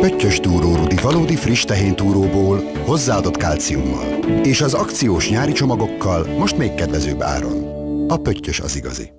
Pöttyös túró Rudi valódi friss tehéntúróból, hozzáadott kalciummal. És az akciós nyári csomagokkal most még kedvezőbb áron. A Pöttyös az igazi.